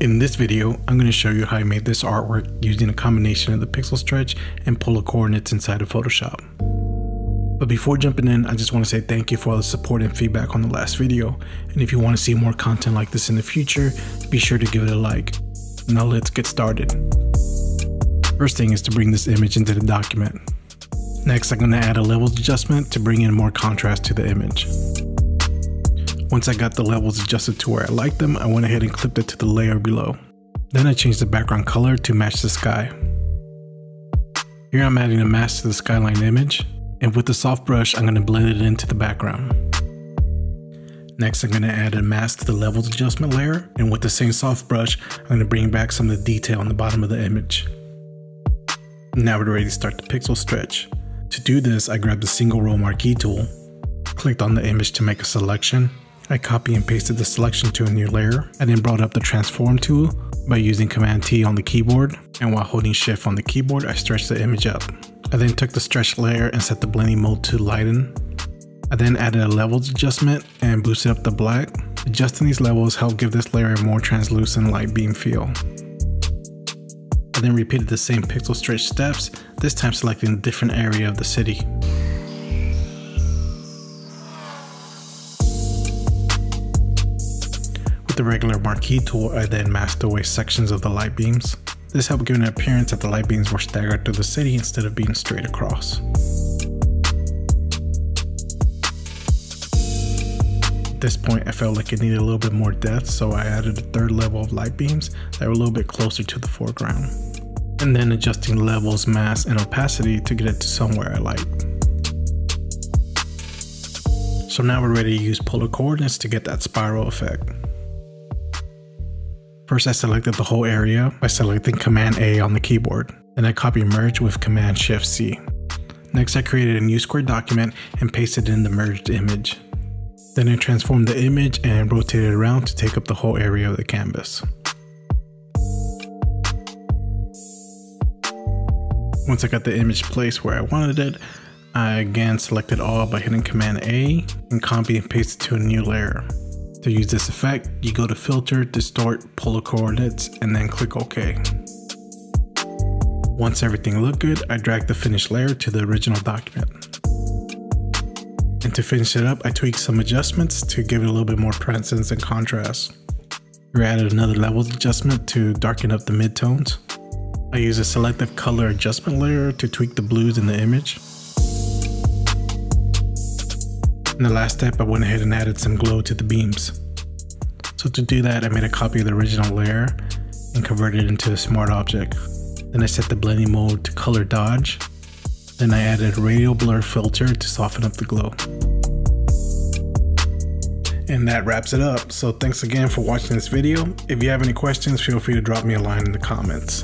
In this video, I'm going to show you how I made this artwork using a combination of the pixel stretch and polar coordinates inside of Photoshop. But before jumping in, I just want to say thank you for all the support and feedback on the last video, and if you want to see more content like this in the future, be sure to give it a like. Now let's get started. First thing is to bring this image into the document. Next, I'm going to add a levels adjustment to bring in more contrast to the image. Once I got the levels adjusted to where I liked them, I went ahead and clipped it to the layer below. Then I changed the background color to match the sky. Here I'm adding a mask to the skyline image, and with the soft brush I'm going to blend it into the background. Next I'm going to add a mask to the levels adjustment layer, and with the same soft brush I'm going to bring back some of the detail on the bottom of the image. Now we're ready to start the pixel stretch. To do this I grabbed the single row marquee tool, clicked on the image to make a selection, I copy and pasted the selection to a new layer. I then brought up the transform tool by using command T on the keyboard and while holding shift on the keyboard I stretched the image up. I then took the stretch layer and set the blending mode to lighten. I then added a levels adjustment and boosted up the black. Adjusting these levels helped give this layer a more translucent light beam feel. I then repeated the same pixel stretch steps, this time selecting a different area of the city. The regular marquee tool, I then masked away sections of the light beams. This helped give an appearance that the light beams were staggered through the city instead of being straight across. At this point, I felt like it needed a little bit more depth, so I added a third level of light beams that were a little bit closer to the foreground. And then adjusting levels, mass, and opacity to get it to somewhere I like. So now we're ready to use polar coordinates to get that spiral effect. First I selected the whole area by selecting Command A on the keyboard. Then I copy merge with Command Shift C. Next I created a new square document and pasted in the merged image. Then I transformed the image and rotated it around to take up the whole area of the canvas. Once I got the image placed where I wanted it, I again selected all by hitting Command A and copy and paste it to a new layer. To use this effect, you go to Filter, Distort, Polar Coordinates, and then click OK. Once everything looked good, I dragged the finished layer to the original document. And to finish it up, I tweaked some adjustments to give it a little bit more presence and contrast. We added another levels adjustment to darken up the midtones. I used a selective color adjustment layer to tweak the blues in the image. In the last step, I went ahead and added some glow to the beams. So to do that, I made a copy of the original layer and converted it into a smart object. Then I set the blending mode to color dodge. Then I added radial blur filter to soften up the glow. And that wraps it up. So thanks again for watching this video. If you have any questions, feel free to drop me a line in the comments.